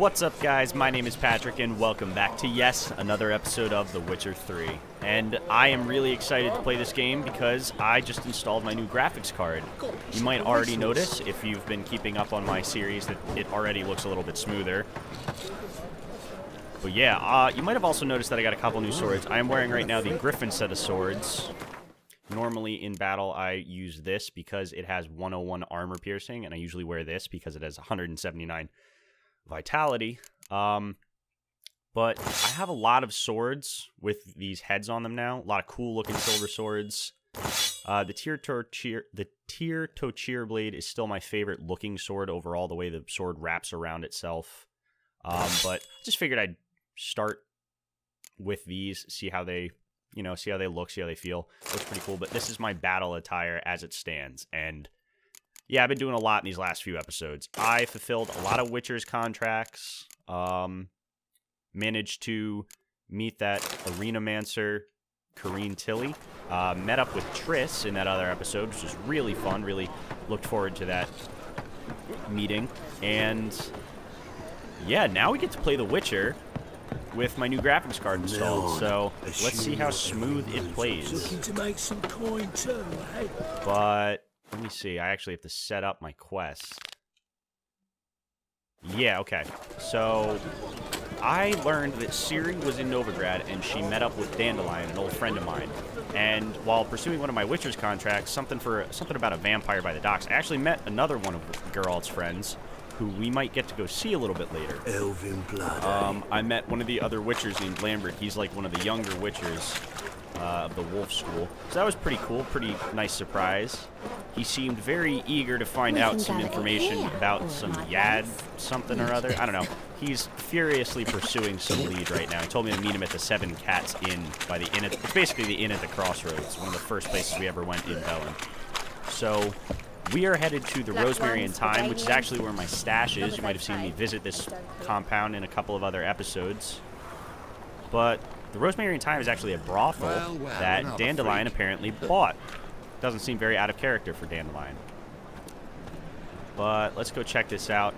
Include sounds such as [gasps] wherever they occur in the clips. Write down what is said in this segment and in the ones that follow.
What's up, guys? My name is Patrick, and welcome back to, yes, another episode of The Witcher 3. And I am really excited to play this game because I just installed my new graphics card. You might already notice, if you've been keeping up on my series, that it already looks a little bit smoother. But yeah, uh, you might have also noticed that I got a couple new swords. I am wearing right now the Griffin set of swords. Normally in battle, I use this because it has 101 armor piercing, and I usually wear this because it has 179 vitality. Um, but I have a lot of swords with these heads on them now. A lot of cool looking silver swords. Uh, the Tear Torchir, the Tear Tochir blade is still my favorite looking sword overall. The way the sword wraps around itself. Um, but I just figured I'd start with these, see how they, you know, see how they look, see how they feel. Looks pretty cool. But this is my battle attire as it stands, and yeah, I've been doing a lot in these last few episodes. I fulfilled a lot of Witcher's contracts. Um, managed to meet that oneiromancer, Corrine Tilly. Uh, met up with Triss in that other episode, which was really fun. Really looked forward to that meeting. And yeah, now we get to play The Witcher with my new graphics card installed. So let's see how smooth it plays. Looking to make some coin too? But let me see. I actually have to set up my quest. Yeah, okay. So I learned that Ciri was in Novigrad and she met up with Dandelion, an old friend of mine. And while pursuing one of my Witcher's contracts, something for something about a vampire by the docks, I actually met another one of Geralt's friends who we might get to go see a little bit later. Elvin blood. eh? Um, I met one of the other Witchers named Lambert. He's like one of the younger Witchers uh, of the Wolf School. So that was pretty cool, pretty nice surprise. He seemed very eager to find out some information about some Yad something or other. I don't know. He's furiously pursuing some lead right now. He told me to meet him at the Seven Cats Inn by the inn. At, it's basically the inn at the crossroads, one of the first places we ever went in Velen. So we are headed to the Rosemary and Thyme, which is actually where my stash is. You might have seen me visit this compound in a couple of other episodes. But the Rosemary and Thyme is actually a brothel Well, well, that Dandelion apparently bought. Doesn't seem very out of character for Dandelion. But let's go check this out.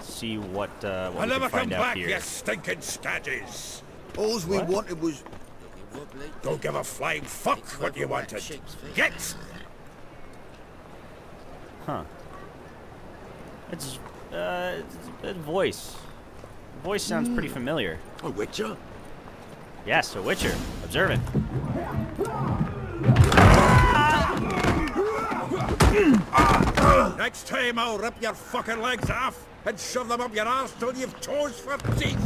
See what, uh, what I'll we can never come find out back, here. you stinking staggies. All we What? wanted was Don't give a flying fuck what you wanted. Get! Huh. It's, uh, it's a voice. The voice sounds pretty familiar. A witcher? Yes, a Witcher. Observant. Next time I'll rip your fucking legs off and shove them up your ass till you've toes for teeth.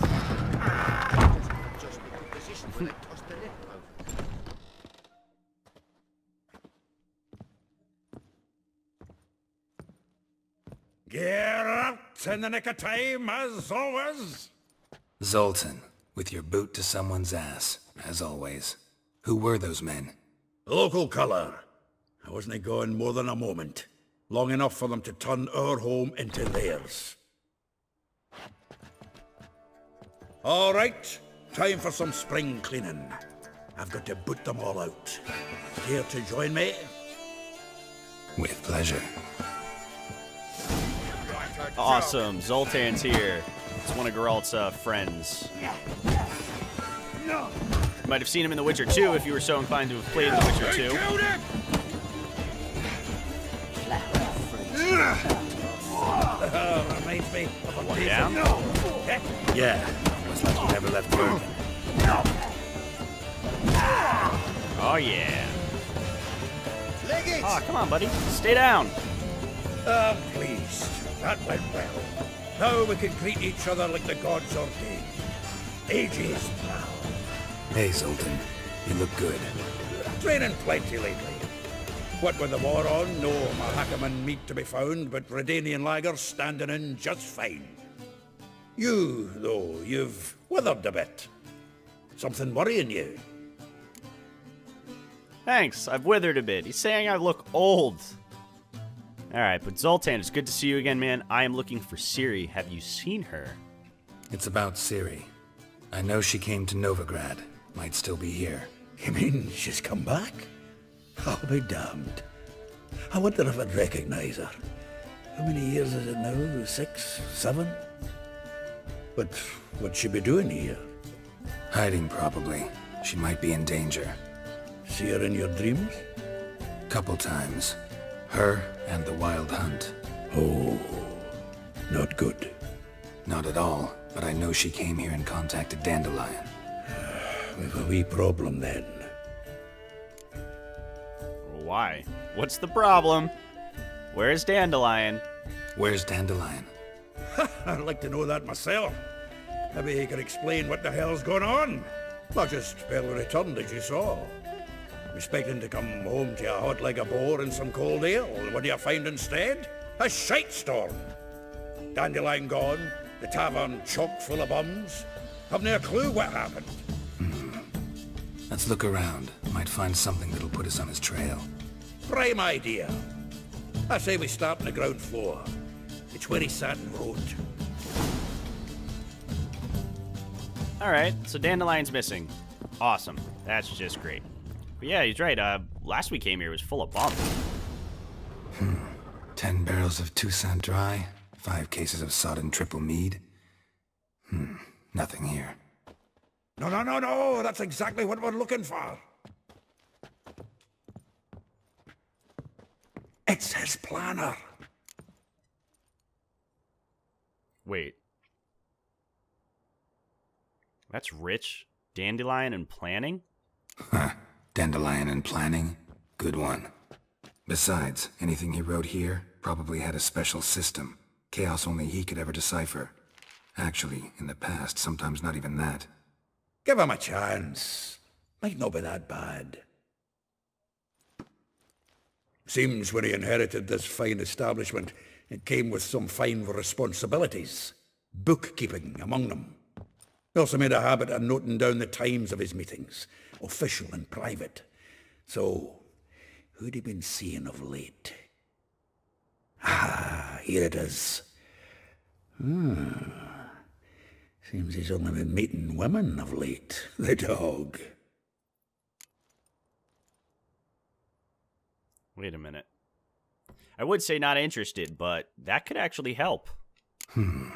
Get out in the nick of time, as always. Zoltan, with your boot to someone's ass, as always. Who were those men? Local colour. I wasn't gone more than a moment. Long enough for them to turn our home into theirs. All right, time for some spring cleaning. I've got to boot them all out. Here to join me? With pleasure. Awesome. Zoltan's here. It's one of Geralt's uh, friends. You might have seen him in The Witcher 2 if you were so inclined to have played The Witcher 2. Killed! Oh, reminds me of One down. Yeah. Almost like you never left Vergen. Oh, yeah. Oh, come on, buddy. Stay down. Ah, please. That went well. Now we can greet each other like the gods ordained. Ages, pal. Hey, Zoltan. You look good. Training plenty lately. What with the war on, no Mahakaman meat to be found, but Redanian lager standing in just fine. You, though, you've withered a bit. Something worrying you? Thanks. I've withered a bit. He's saying I look old. All right, but Zoltan, it's good to see you again, man. I am looking for Ciri. Have you seen her? It's about Ciri. I know she came to Novigrad. Might still be here. You mean she's come back? I'll be damned. I wonder if I'd recognize her. How many years is it now? Six? Seven? But what'd she be doing here? Hiding, probably. She might be in danger. See her in your dreams? Couple times. Her and the Wild Hunt. Oh, not good. Not at all, but I know she came here and contacted Dandelion. [sighs] We've a wee problem then. Why? What's the problem? Where's Dandelion? Where's Dandelion? [laughs] I'd like to know that myself. Maybe he can explain what the hell's going on. Not just barely returned as you saw. Expecting to come home to a hot like a boar and some cold ale. What do you find instead? A shite storm. Dandelion gone, the tavern chock full of bums. Have no clue what happened. Hmm. Let's look around. Might find something that'll put us on his trail. Prime idea. I say we start on the ground floor. It's where he sat and wrote. Alright, so Dandelion's missing. Awesome. That's just great. But yeah, he's right. Uh, last we came here it was full of bums. Ten barrels of Toussaint Dry, five cases of sodden triple mead. Hmm, nothing here. No, no, no, no! That's exactly what we're looking for. It's his planner. Wait. That's rich. Dandelion and planning? Huh. Dandelion and planning? Good one. Besides, anything he wrote here probably had a special system. Chaos only he could ever decipher. Actually, in the past, sometimes not even that. Give him a chance. Might not be that bad. Seems when he inherited this fine establishment, it came with some fine responsibilities. Bookkeeping among them. He also made a habit of noting down the times of his meetings, official and private. So, who'd he been seeing of late? Ah, here it is. Hmm. Seems he's only been meeting women of late. [laughs] The dog. Wait a minute. I would say not interested, but that could actually help. Hmm.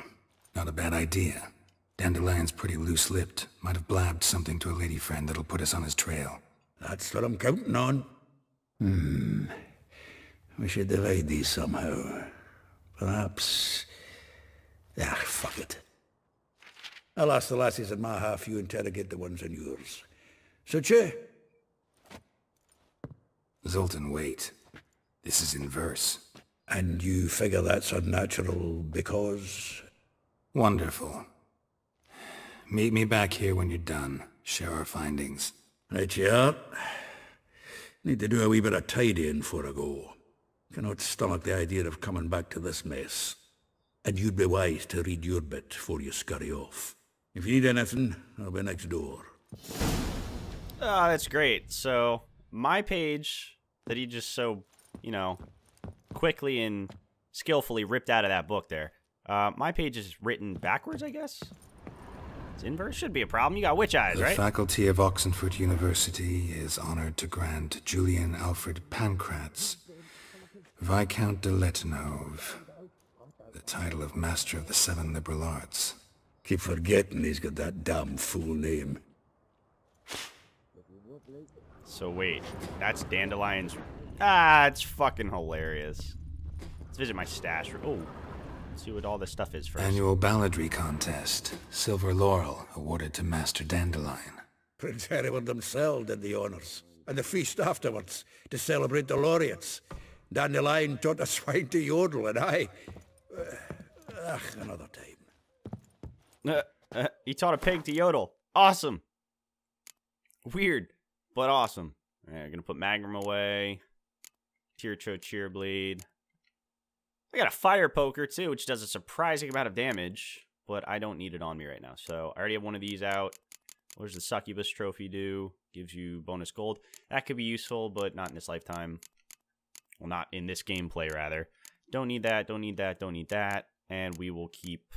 Not a bad idea. Dandelion's pretty loose-lipped. Might have blabbed something to a lady friend that'll put us on his trail. That's what I'm counting on. Hmm. We should divide these somehow. Perhaps... Ah, fuck it. I'll ask the lassies in my half, you interrogate the ones in yours. Suche? Zoltan, wait. This is in verse. And you figure that's unnatural because... Wonderful. Meet me back here when you're done. Share our findings. Right you are. Need to do a wee bit of tidying before I go. Cannot stomach the idea of coming back to this mess. And you'd be wise to read your bit before you scurry off. If you need anything, I'll be next door. Oh, that's great. So, my page that he just so, you know, quickly and skillfully ripped out of that book there. Uh, my page is written backwards, I guess? It's inverse? Should be a problem. You got witch eyes, The right? faculty of Oxenfurt University is honored to grant Julian Alfred Pancratz, Viscount de Lettenhove, the title of Master of the Seven Liberal Arts. Keep forgetting he's got that damn fool name. So, wait. That's Dandelion's... Ah, it's fucking hilarious. Let's visit my stash. room. Oh, let's see what all this stuff is first. Annual balladry contest. Silver laurel awarded to Master Dandelion. Prince Hereward himself did the honours. And the feast afterwards, to celebrate the laureates. Dandelion taught a [laughs] swine to yodel, and I... Uh, ugh, another time. Uh, uh, he taught a pig to yodel. Awesome. Weird, but awesome. All right, gonna put Magnum away. Tircho Cheerblade. I got a fire poker too, which does a surprising amount of damage, but I don't need it on me right now. So I already have one of these out. What does the Succubus trophy do? Gives you bonus gold. That could be useful, but not in this lifetime. Well, not in this gameplay, rather. Don't need that, don't need that, don't need that. And we will keep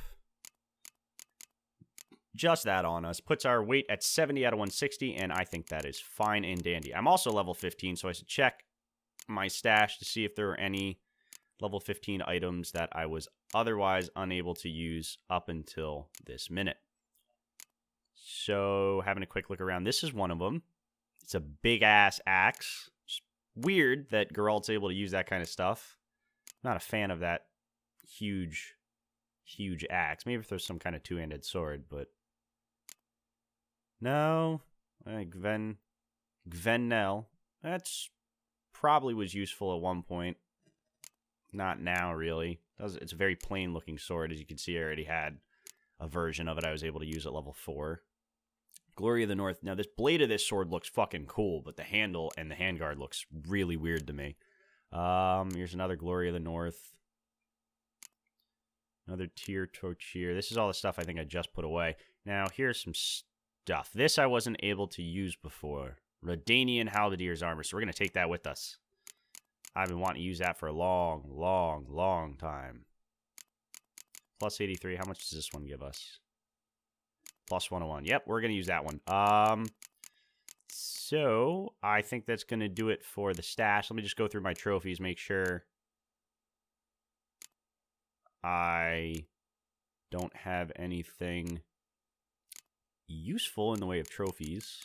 just that on us. Puts our weight at 70 out of 160, and I think that is fine and dandy. I'm also level 15, so I should check my stash to see if there are any level 15 items that I was otherwise unable to use up until this minute. So, having a quick look around, this is one of them. It's a big ass axe. It's weird that Geralt's able to use that kind of stuff. Not a fan of that huge, huge axe. Maybe if there's some kind of two handed sword, but. No. Uh, Gven. Gvenel. That's probably was useful at one point. Not now, really. It's a very plain looking sword. As you can see, I already had a version of it I was able to use at level 4. Glory of the North. Now, this blade of this sword looks fucking cool, but the handle and the handguard looks really weird to me. Um, here's another Glory of the North. Another Tear Torchir. This is all the stuff I think I just put away. Now, here's some stuff. This I wasn't able to use before. Redanian Halberdier's armor. So we're to take that with us. I've been wanting to use that for a long, long, long time. Plus 83. How much does this one give us? Plus 101. Yep, we're going to use that one. Um, so, I think that's going to do it for the stash. Let me just go through my trophies, make sure I don't have anything useful in the way of trophies.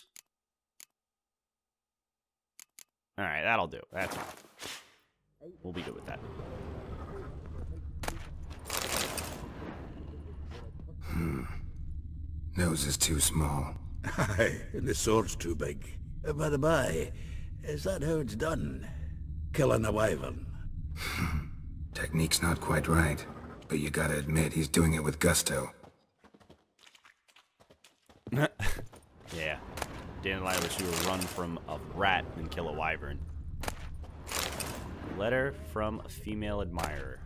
All right, that'll do. That's fine. We'll be good with that. Hmm. Nose is too small. [laughs] Aye, and the sword's too big. Uh, by the by, is that how it's done? Killing a wyvern? Technique's not quite right, but you gotta admit he's doing it with gusto. [laughs] yeah. Dandelion wish you would run from a rat and kill a wyvern. Letter from a female admirer.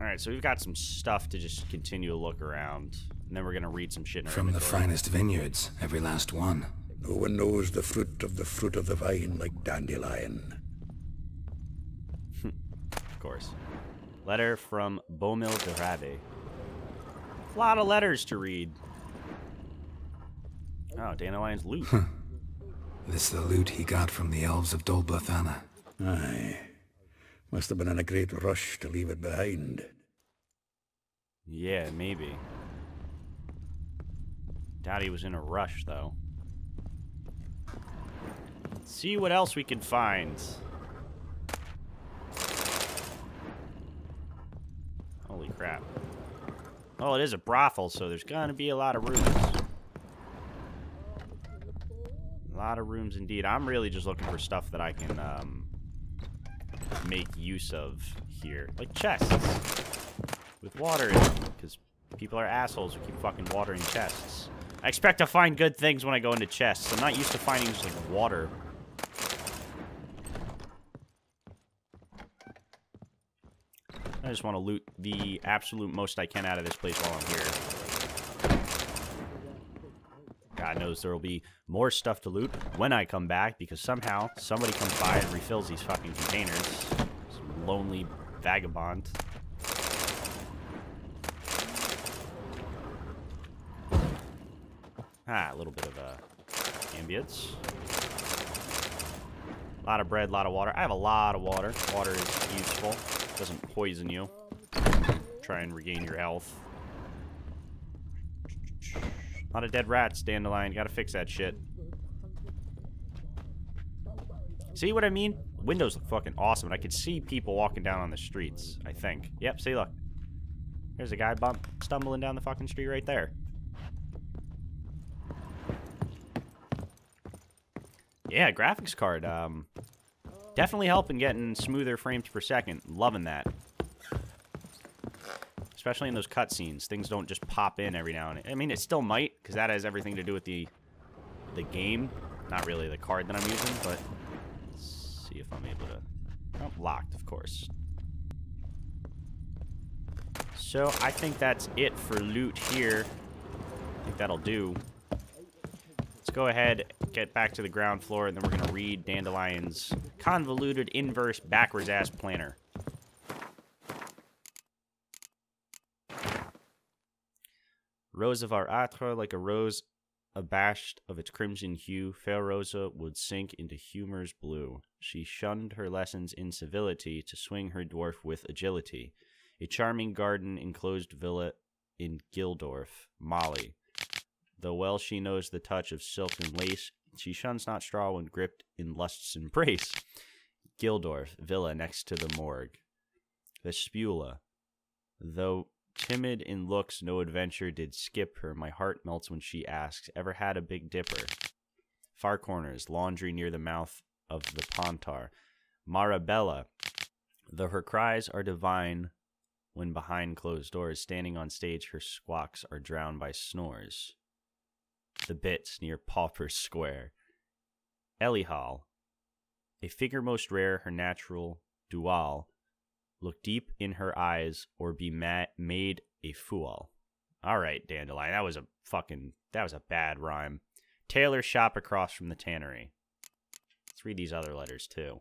Alright, so we've got some stuff to just continue to look around. And then we're going to read some shit From the finest vineyards, every last one. No one knows the fruit of the fruit of the vine like Dandelion. [laughs] of course. Letter from Bomil de Rabe. A lot of letters to read. Oh, Dandelion's loot. [laughs] this the loot he got from the elves of Dol Blathanna. Aye. Must have been in a great rush to leave it behind. Yeah, maybe. Doubt he was in a rush, though. Let's see what else we can find. Holy crap. Oh, it is a brothel, so there's gonna be a lot of rooms. A lot of rooms indeed. I'm really just looking for stuff that I can, um, make use of here. Like chests. With water in them, because people are assholes who keep fucking watering chests. I expect to find good things when I go into chests. I'm not used to finding just, like, water. I just want to loot the absolute most I can out of this place while I'm here. God knows there will be more stuff to loot when I come back, because somehow somebody comes by and refills these fucking containers. Some lonely vagabond. Ah, a little bit of uh, ambience. A lot of bread, a lot of water. I have a lot of water. Water is useful. Doesn't poison you. Try and regain your health. A lot of dead rats, Dandelion. Gotta fix that shit. See what I mean? Windows look fucking awesome, and I could see people walking down on the streets, I think. Yep, see, look. There's a guy bump stumbling down the fucking street right there. Yeah, graphics card. Um, definitely helping getting smoother frames per second. Loving that. Especially in those cutscenes. Things don't just pop in every now and then. I mean, it still might, because that has everything to do with the the game. Not really the card that I'm using, but let's see if I'm able to... Oh, locked, of course. So, I think that's it for loot here. I think that'll do. Let's go ahead, get back to the ground floor, and then we're going to read Dandelion's convoluted inverse backwards ass planner. Rosa var Attre, like a rose abashed of its crimson hue, fair Rosa would sink into humor's blue. She shunned her lessons in civility to swing her dwarf with agility. A charming garden enclosed villa in Gildorf, Molly. Though well she knows the touch of silk and lace, she shuns not straw when gripped in lust's embrace. Gildorf, villa next to the morgue. Vespula. Though timid in looks, no adventure did skip her. My heart melts when she asks, Ever had a Big Dipper? Far corners, laundry near the mouth of the Pontar. Marabella. Though her cries are divine, when behind closed doors, standing on stage, her squawks are drowned by snores. The bits near Pauper Square. Elihal. A figure most rare, her natural dual. Look deep in her eyes or be ma- made a fool. All right, Dandelion, that was a fucking that was a bad rhyme. Tailor shop across from the tannery. Let's read these other letters too.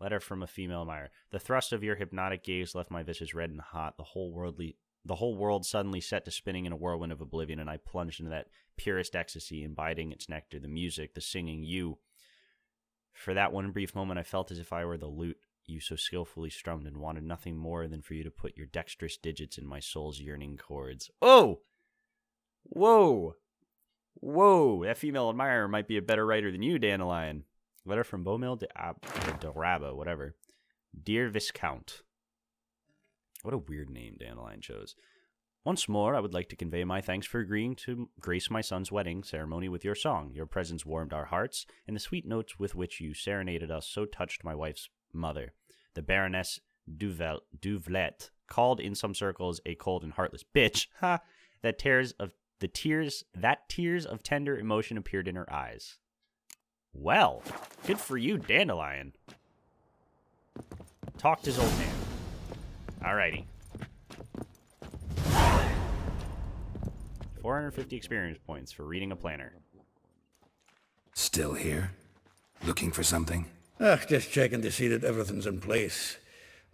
Letter from a female admirer. The thrust of your hypnotic gaze left my visage red and hot. The whole worldly the whole world suddenly set to spinning in a whirlwind of oblivion, and I plunged into that purest ecstasy, imbibing its nectar, the music, the singing, you. For that one brief moment, I felt as if I were the lute you so skillfully strummed, and wanted nothing more than for you to put your dexterous digits in my soul's yearning chords. Oh! Whoa! Whoa! That female admirer might be a better writer than you, Dandelion. Letter from Beaumelle de, Ab- de Rabo, whatever. Dear Viscount. What a weird name Dandelion chose. Once more, I would like to convey my thanks for agreeing to grace my son's wedding ceremony with your song. Your presence warmed our hearts, and the sweet notes with which you serenaded us so touched my wife's mother, the Baroness Duvel- Duvelet, called in some circles a cold and heartless bitch. [laughs] Ha! That tears of the tears that tears of tender emotion appeared in her eyes. Well, good for you, Dandelion. Talked his old man. Alrighty. 450 experience points for reading a planner. Still here? Looking for something? Ah, just checking to see that everything's in place.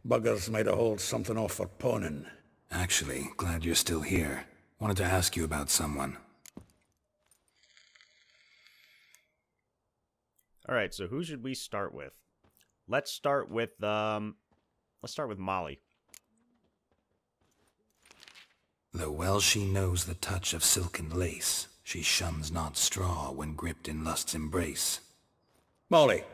Buggers might have hauled something off for pawning. Actually, glad you're still here. Wanted to ask you about someone. Alright, so who should we start with? Let's start with um let's start with Molly. Though well she knows the touch of silken lace, she shuns not straw when gripped in lust's embrace. Molly,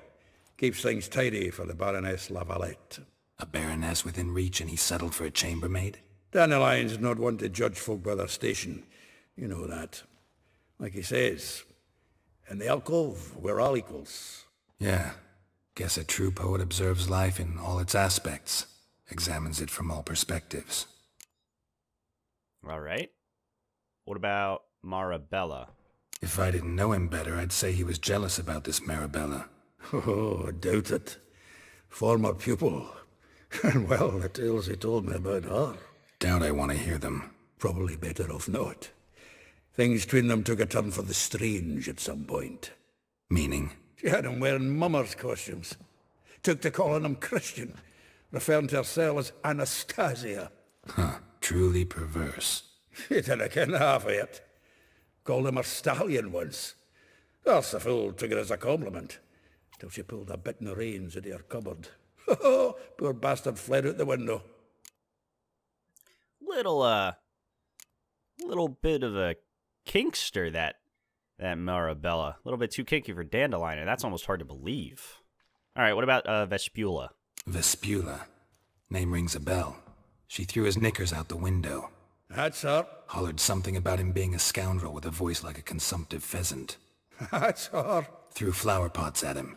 keeps things tidy for the Baroness Lavalette. A baroness within reach and he settled for a chambermaid? Dandelion's not one to judge folk by their station. You know that. Like he says, in the alcove, we're all equals. Yeah. Guess a true poet observes life in all its aspects, examines it from all perspectives. Alright. What about Marabella? If I didn't know him better, I'd say he was jealous about this Marabella. Oh, I doubt it. Former pupil. And [laughs] well, the tales he told me about her. Doubt I want to hear them. Probably better off not. Things between them took a turn for the strange at some point. Meaning? She had him wearing mummers' costumes. Took to calling him Christian, referring to herself as Anastasia. Huh. Truly perverse. He didn't ken half of it. Called him a stallion once. That's the fool took it as a compliment, till she pulled a bit in the reins out of her cupboard. [laughs] Poor bastard fled out the window. Little uh little bit of a kinkster that that Marabella. A little bit too kinky for Dandelion, and that's almost hard to believe. Alright, what about uh Vespula? Vespula. Name rings a bell. She threw his knickers out the window. That's her. Hollered something about him being a scoundrel with a voice like a consumptive pheasant. [laughs] That's her. Threw flower pots at him.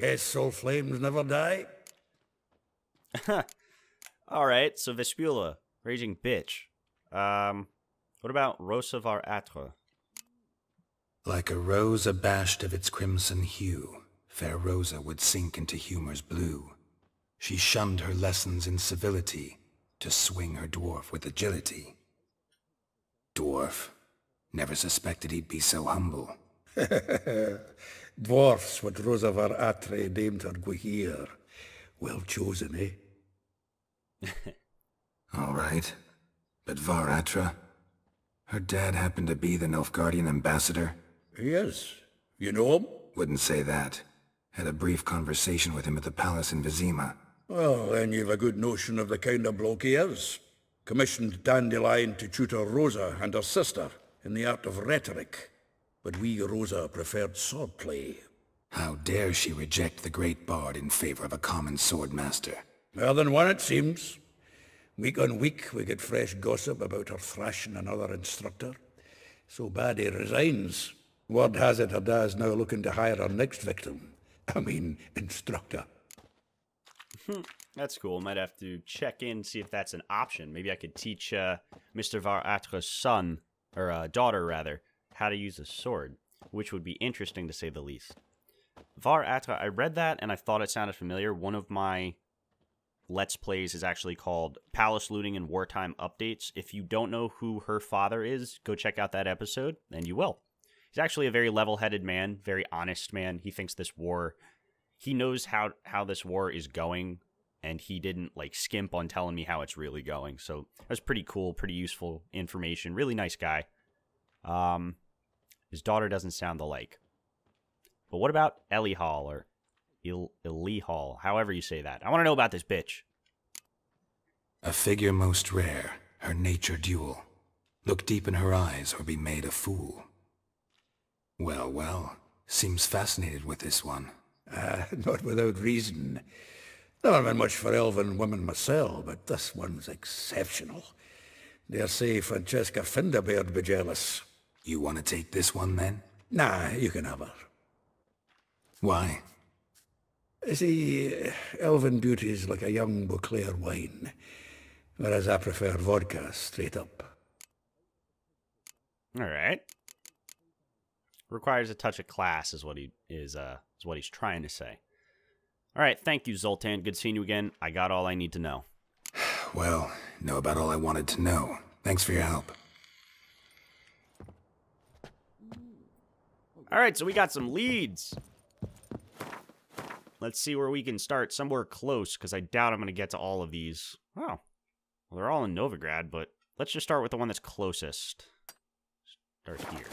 Guess soul flames never die. [laughs] Alright, so Vespula, raging bitch. Um what about Rosa var Attre? Like a rose abashed of its crimson hue, fair Rosa would sink into humor's blue. She shunned her lessons in civility to swing her dwarf with agility. Dwarf. Never suspected he'd be so humble. [laughs] Dwarfs what Rosa var Attre named her gwyhyr. Well chosen, eh? [laughs] All right. But Varatra? Her dad happened to be the Nilfgaardian ambassador? Yes. You know him? Wouldn't say that. Had a brief conversation with him at the palace in Vizima. Well, then you've a good notion of the kind of bloke he is. Commissioned Dandelion to tutor Rosa and her sister in the art of rhetoric. But we Rosa preferred swordplay. How dare she reject the great bard in favor of a common swordmaster? More than one, it seems. Week on week, we get fresh gossip about her thrashing another instructor. So bad he resigns. Word has it her dad's now looking to hire her next victim. I mean, instructor. That's cool. Might have to check in, see if that's an option. Maybe I could teach uh, Mr. Var Atra's son, or uh, daughter rather, how to use a sword, which would be interesting to say the least. Var Atra, I read that and I thought it sounded familiar. One of my Let's Plays is actually called Palace Looting and Wartime Updates. If you don't know who her father is, go check out that episode, and you will. He's actually a very level headed man, very honest man. He thinks this war he knows how how this war is going and he didn't like skimp on telling me how it's really going. So that's pretty cool, pretty useful information. Really nice guy. Um his daughter doesn't sound the like. But what about Ellie Hall or Il Eli Hall, however you say that? I want to know about this bitch. A figure most rare, her nature dual. Look deep in her eyes or be made a fool. Well, well, seems fascinated with this one. [laughs] Uh, not without reason. Never been much for elven women myself, but this one's exceptional. Dare say Francesca Findabair be jealous. You want to take this one then? Nah, you can have her. Why? See, elven beauty's like a young Beauclair wine, whereas I prefer vodka straight up. All right. Requires a touch of class is what he is uh is what he's trying to say. All right, thank you Zoltan. Good seeing you again. I got all I need to know. [sighs] Well, know about all I wanted to know. Thanks for your help. All right, so we got some leads. Let's see where we can start. Somewhere close, because I doubt I'm going to get to all of these. Oh, well, they're all in Novigrad, but let's just start with the one that's closest. Start here.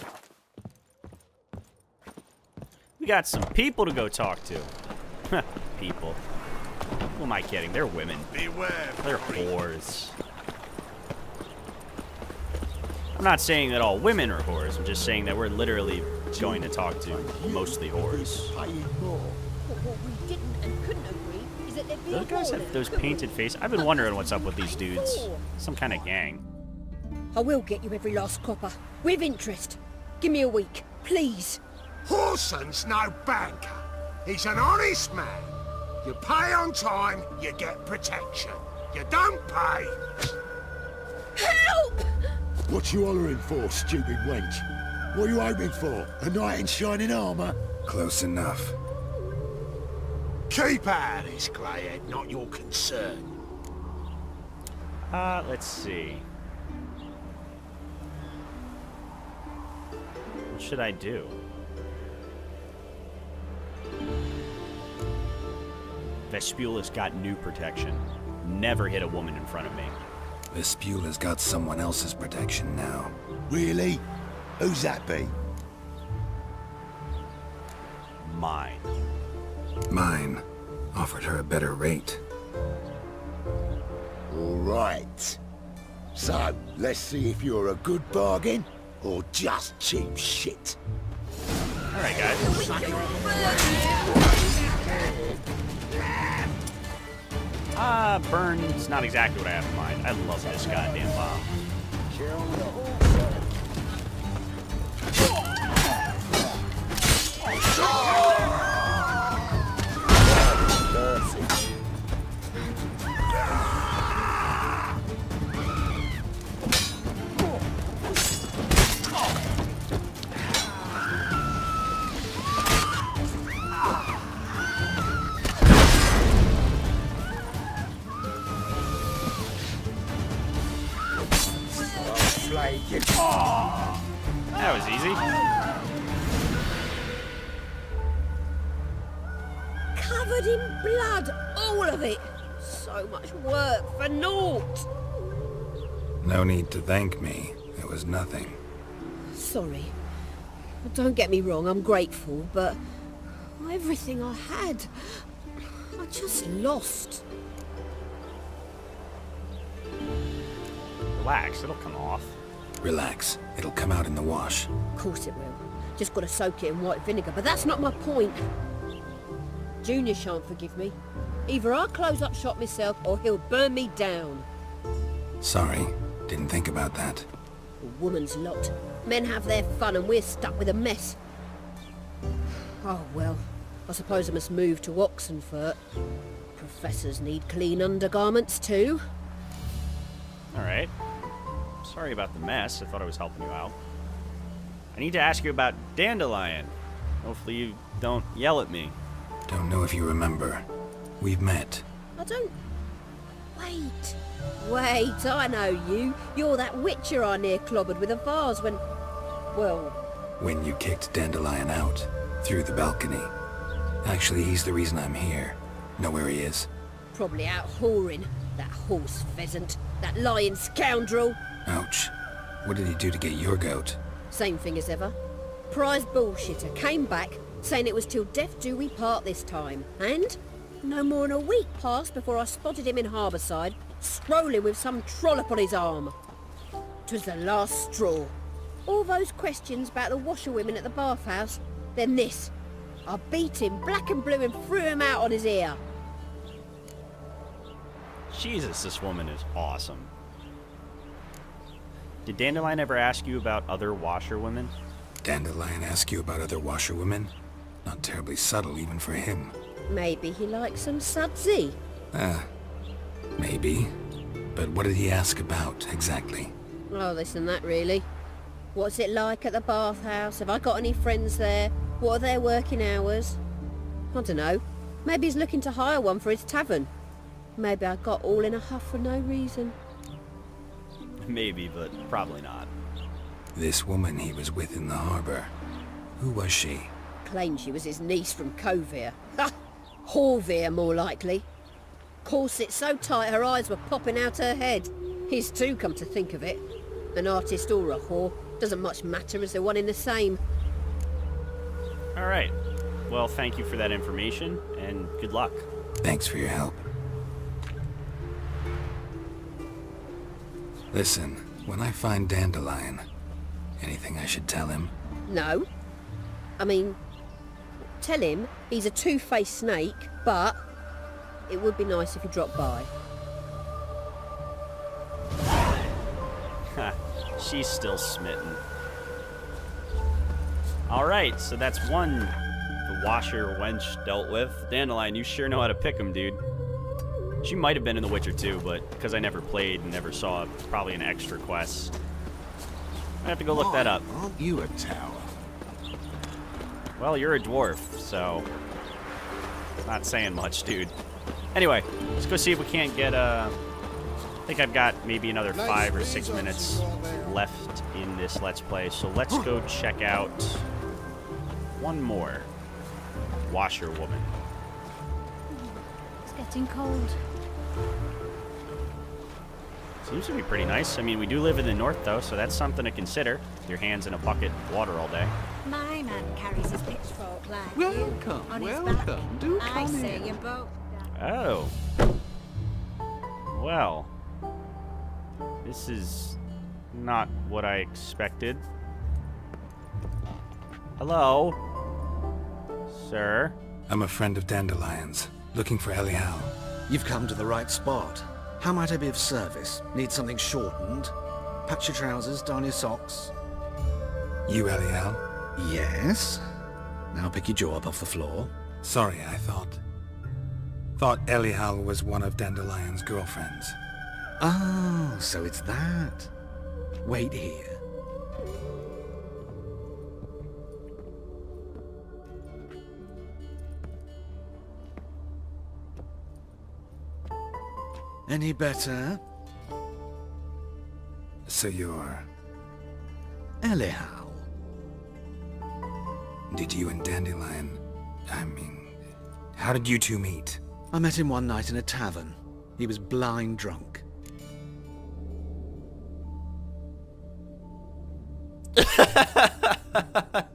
We got some people to go talk to. people. Who am I kidding? They're women. Beware. They're whores. I'm not saying that all women are whores. I'm just saying that we're literally going to talk to mostly whores. What, what didn't and couldn't agree is that there'd be Those guys have those painted faces. I've been wondering what's up with these dudes. Some kind of gang. I will get you every last copper, with interest. Give me a week, please. Whoreson's no banker. He's an honest man. You pay on time, you get protection. You don't pay, Help! What you hollering for, stupid wench? What are you hoping for? A knight in shining armour? Close enough. keep out of this, Greyhead, not your concern. Uh, let's see. What should I do? Vespula's got new protection. Never hit a woman in front of me. Vespula's got someone else's protection now. Really? Who's that be? Mine. Mine offered her a better rate. All right. So, let's see if you're a good bargain or just cheap shit. Alright, guys. Ah, Burn's not exactly what I have in mind. I love this goddamn bomb. That was easy. Blood, all of it. So much work for naught. No need to thank me. It It was nothing. Sorry. Don't get me wrong, I'm grateful, but everything I had, I just lost. Relax, it'll come off. Relax. It'll come out in the wash. Of course it will. Just gotta soak it in white vinegar, but that's not my point. Junior shan't forgive me. Either I'll close up shop myself or he'll burn me down. Sorry. Didn't think about that. A woman's lot. Men have their fun and we're stuck with a mess. Oh well, I suppose I must move to Oxenfurt. Professors need clean undergarments too. Alright. Sorry about the mess. I thought I was helping you out. I need to ask you about Dandelion. Hopefully you don't yell at me. Don't know if you remember. We've met. I don't... Wait. Wait, I know you. You're that witcher I near clobbered with a vase when... Well, When you kicked Dandelion out. Through the balcony. Actually, he's the reason I'm here. Know where he is? probably out whoring. That horse pheasant. That lying scoundrel. Ouch. What did he do to get your goat? Same thing as ever. Prize bullshitter came back saying it was till death do we part this time. And no more than a week passed before I spotted him in Harbourside, strolling with some trollop on his arm. 'Twas the last straw. All those questions about the washerwomen at the bathhouse, then this. I beat him black and blue and threw him out on his ear. Jesus, this woman is awesome. Did Dandelion ever ask you about other washerwomen? Dandelion ask you about other washerwomen? Not terribly subtle even for him. Maybe he likes some sudsy. Ah, maybe. But what did he ask about, exactly? Oh, this and that, really. What's it like at the bathhouse? Have I got any friends there? What are their working hours? I don't know. Maybe he's looking to hire one for his tavern. Maybe I got all in a huff for no reason. Maybe, but probably not. This woman he was with in the harbor. Who was she? Claimed she was his niece from Kovir. Ha! Horvir, more likely. Corset so tight her eyes were popping out her head. His too, come to think of it. An artist or a whore. Doesn't much matter as they're one in the same. Alright. Well, thank you for that information, and good luck. Thanks for your help. Listen, when I find Dandelion, anything I should tell him? No. I mean, tell him he's a two-faced snake, but it would be nice if he dropped by. Ha, she's still smitten. Alright, so that's one the washer wench dealt with. Dandelion, you sure know how to pick pick 'em, dude. She might have been in The Witcher 2, but because I never played and never saw it, probably an extra quest. I have to go look that up. Aren't you a tower? Well, you're a dwarf, so not saying much, dude. Anyway, let's go see if we can't get uh I think I've got maybe another five or six minutes left in this Let's Play, so let's go [gasps] check out one more Washerwoman. It's getting cold. Seems to be pretty nice. I mean, we do live in the north, though, so that's something to consider. Your hands in a bucket of water all day. My man carries his pitchfork like Welcome, you. On his welcome. back. Do I come say in. you both. Oh. Well. This is not what I expected. Hello? Sir? I'm a friend of Dandelion's, looking for Elial. You've come to the right spot. How might I be of service? Need something shortened? Patch your trousers, darn your socks? You Elial? Yes. Now pick your jaw up off the floor. Sorry, I thought. Thought Elial was one of Dandelion's girlfriends. Oh, so it's that. Wait here. Any better? So you're... Elihow? Did you and Dandelion... I mean... How did you two meet? I met him one night in a tavern. He was blind drunk. [laughs]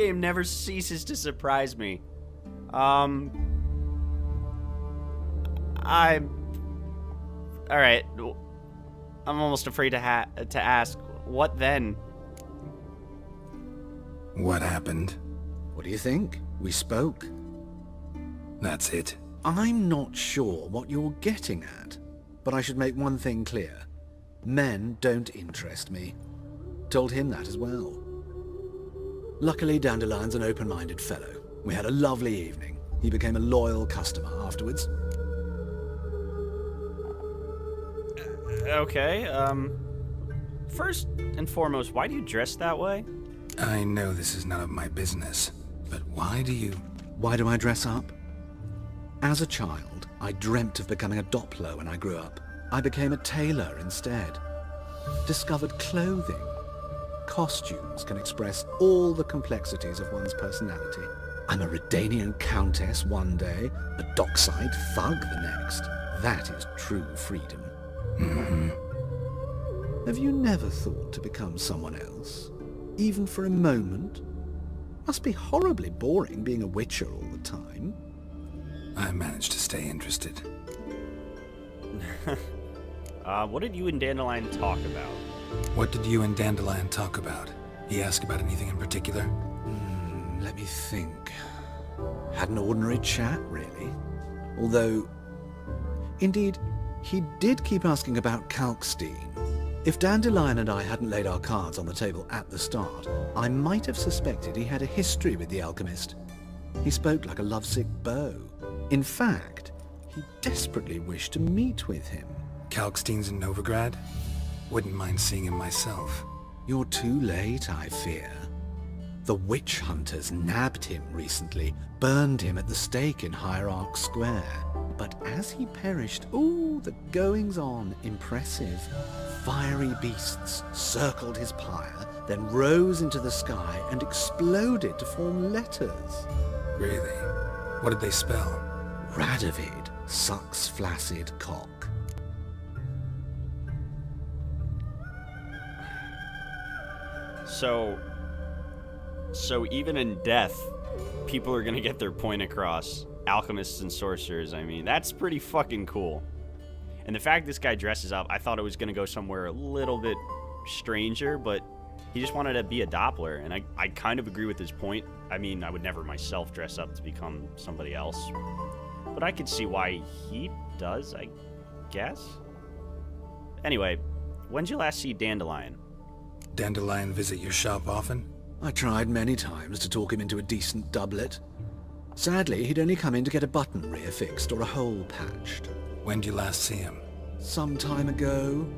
game never ceases to surprise me. Um I'm All right. I'm almost afraid to ha to ask what then? What happened? What do you think? We spoke. That's it. I'm not sure what you're getting at, but I should make one thing clear. Men don't interest me. Told him that as well. Luckily, Dandelion's an open-minded fellow. We had a lovely evening. He became a loyal customer afterwards. Okay, um first and foremost, why do you dress that way? I know this is none of my business, but why do you... Why do I dress up? As a child, I dreamt of becoming a Doppler when I grew up. I became a tailor instead. Discovered clothing. Costumes can express all the complexities of one's personality. I'm a Redanian countess one day, a dockside thug the next. That is true freedom. Mm-hmm. Have you never thought to become someone else? Even for a moment? Must be horribly boring being a witcher all the time. I managed to stay interested. [laughs] uh, what did you and Dandelion talk about? What did you and Dandelion talk about? He asked about anything in particular? Mm, let me think. Had an ordinary chat, really. Although, indeed, he did keep asking about Kalkstein. If Dandelion and I hadn't laid our cards on the table at the start, I might have suspected he had a history with the alchemist. He spoke like a lovesick beau. In fact, he desperately wished to meet with him. Kalkstein's in Novigrad? Wouldn't mind seeing him myself. You're too late, I fear. The witch hunters nabbed him recently, burned him at the stake in Hierarch Square. But as he perished, ooh, the goings-on, impressive. Fiery beasts circled his pyre, then rose into the sky and exploded to form letters. Really? What did they spell? Radovid sucks flaccid cock. So, so even in death, people are gonna get their point across. Alchemists and sorcerers, I mean, that's pretty fucking cool. And the fact this guy dresses up, I thought it was gonna go somewhere a little bit stranger, but he just wanted to be a Doppler, and I, I kind of agree with his point. I mean, I would never myself dress up to become somebody else. But I could see why he does, I guess. Anyway, when'd you last see Dandelion? Dandelion visit your shop often? I tried many times to talk him into a decent doublet. Sadly, he'd only come in to get a button reaffixed or a hole patched. When'd you last see him? Some time ago.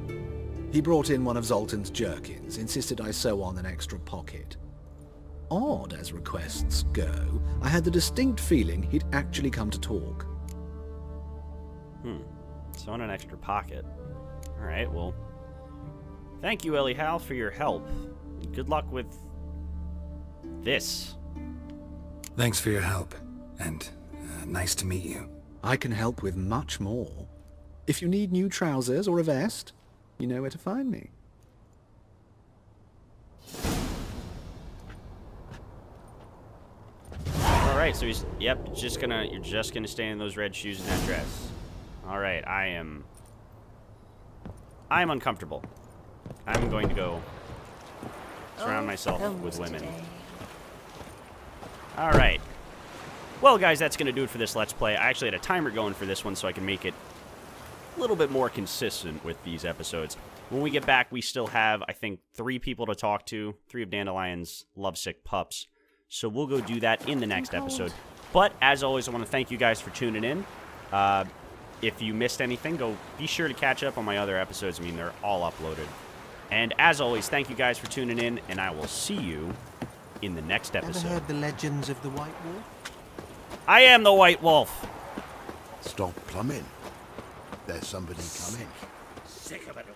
He brought in one of Zoltan's jerkins, insisted I sew on an extra pocket. Odd as requests go, I had the distinct feeling he'd actually come to talk. Hmm. Sew on an extra pocket. Alright, well... Thank you, Elihal, for your help. Good luck with... this. Thanks for your help, and uh, nice to meet you. I can help with much more. If you need new trousers or a vest, you know where to find me. Alright, so he's... Yep, just gonna... You're just gonna stay in those red shoes and that dress. Alright, I am... I am uncomfortable. I'm going to go surround myself with women. Alright. Well, guys, that's going to do it for this Let's Play. I actually had a timer going for this one so I can make it a little bit more consistent with these episodes. When we get back, we still have, I think, three people to talk to. Three of Dandelion's lovesick pups. So we'll go do that in the next episode. But, as always, I want to thank you guys for tuning in. Uh, if you missed anything, go be sure to catch up on my other episodes. I mean, they're all uploaded. And as always, thank you guys for tuning in, and I will see you in the next episode. Ever heard the legends of the White Wolf? I am the White Wolf. Stop plumbing. There's somebody coming. Sick of it